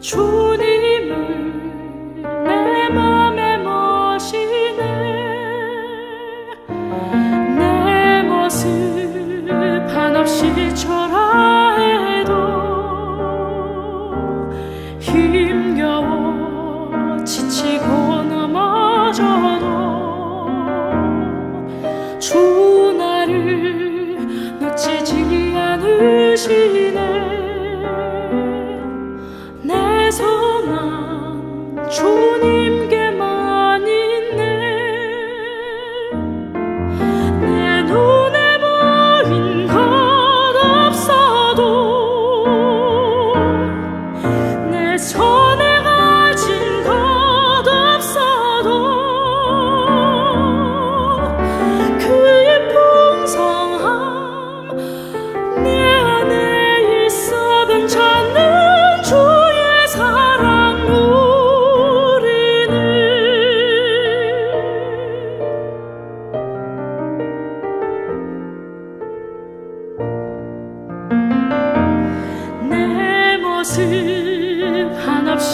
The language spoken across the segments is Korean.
주님을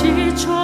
起床。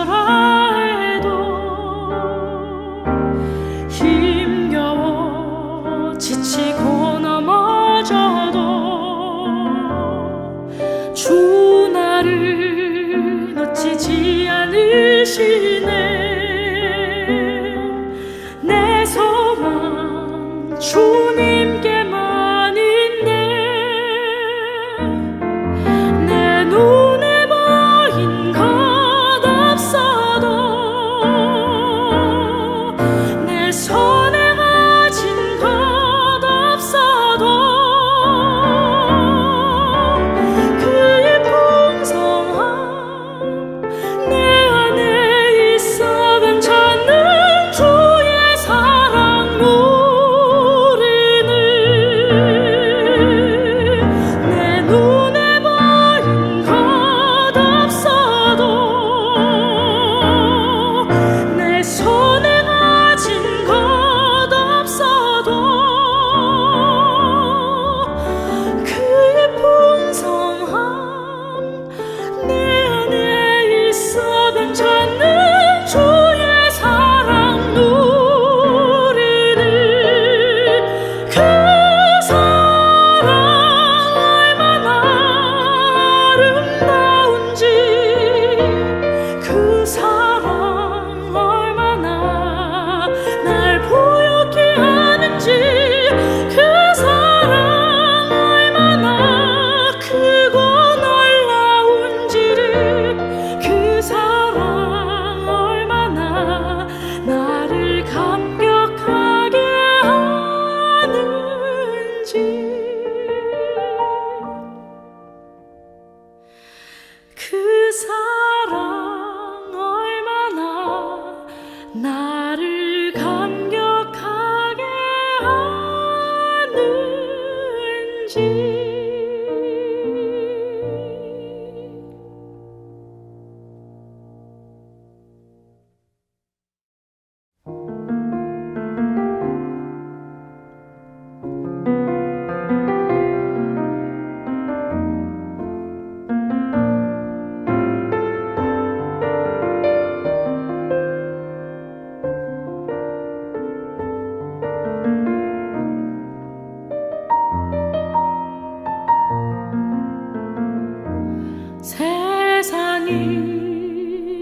세상이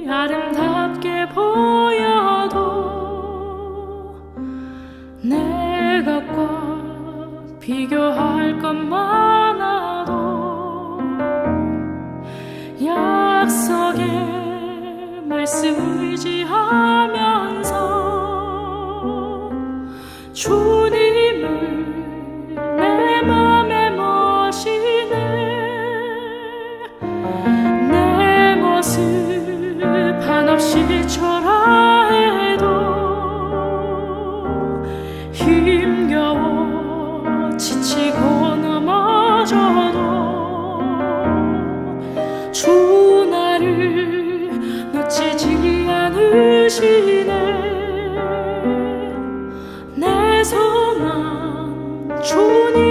아름답게 보여도 내가 꼭 비교할 것만 하도 약속의 말씀이지, 아. 영원한 주님.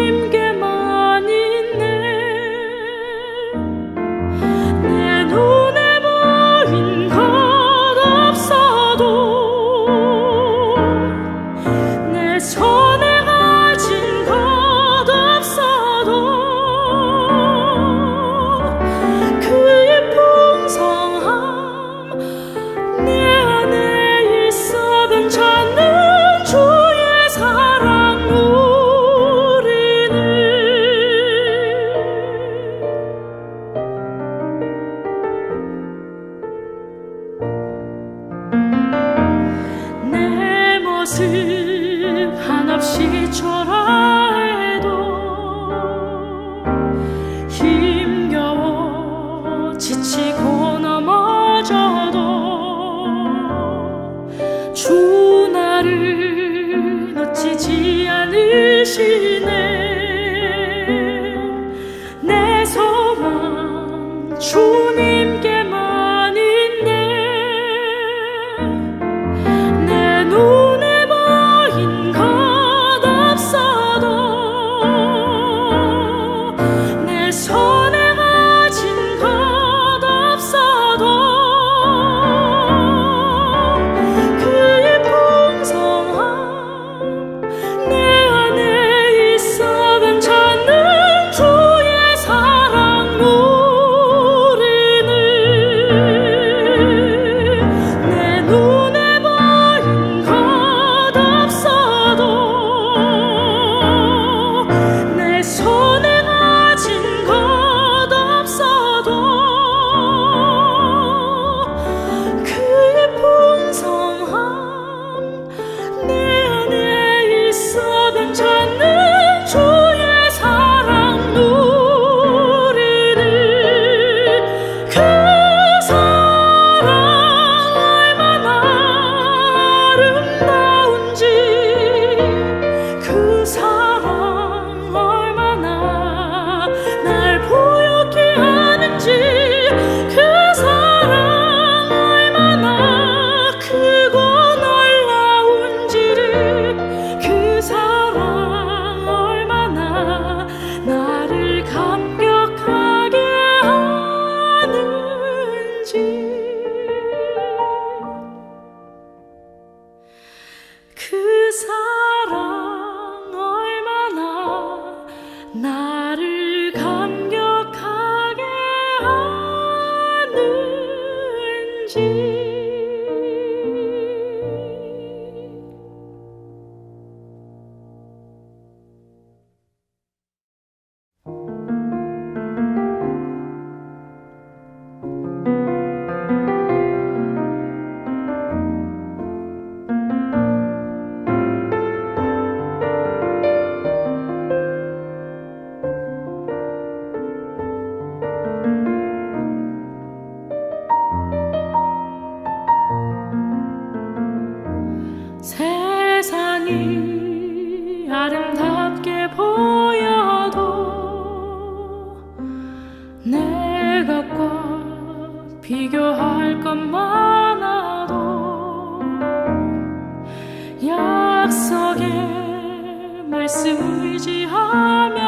것만아도 약속의 말씀 의지하며